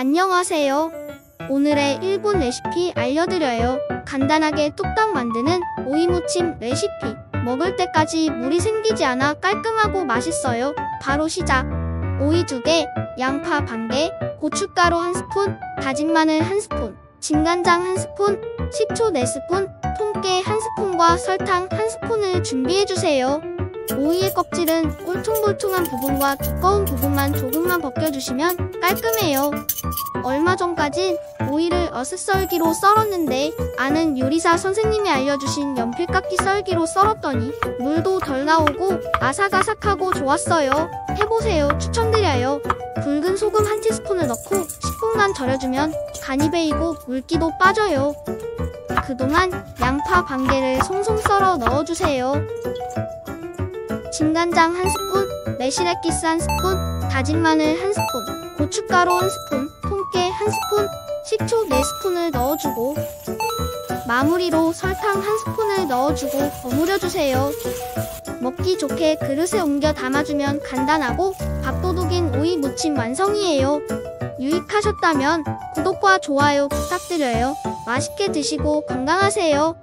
안녕하세요. 오늘의 일본 레시피 알려드려요. 간단하게 뚝딱 만드는 오이 무침 레시피. 먹을 때까지 물이 생기지 않아 깔끔하고 맛있어요. 바로 시작. 오이 2개, 양파 반 개, 고춧가루 1스푼, 다진 마늘 1스푼, 진간장 1스푼, 식초 4스푼, 통깨 1스푼과 설탕 1스푼을 준비해주세요. 오이의 껍질은 울퉁불퉁한 부분과 두꺼운 부분만 조금만 벗겨주시면 깔끔해요. 얼마 전까진 오이를 어슷썰기로 썰었는데 아는 요리사 선생님이 알려주신 연필깎이 썰기로 썰었더니 물도 덜 나오고 아삭아삭하고 좋았어요. 해보세요. 추천드려요. 붉은 소금 한 티스푼을 넣고 10분간 절여주면 간이 배이고 물기도 빠져요. 그동안 양파 반 개를 송송 썰어 넣어주세요. 진간장 한 스푼, 매실액기스 한 스푼, 다진 마늘 한 스푼, 고춧가루 한 스푼, 통깨 한 스푼, 식초 4스푼을 넣어주고 마무리로 설탕 한 스푼을 넣어주고 버무려주세요. 먹기 좋게 그릇에 옮겨 담아주면 간단하고 밥도둑인 오이 무침 완성이에요. 유익하셨다면 구독과 좋아요 부탁드려요. 맛있게 드시고 건강하세요.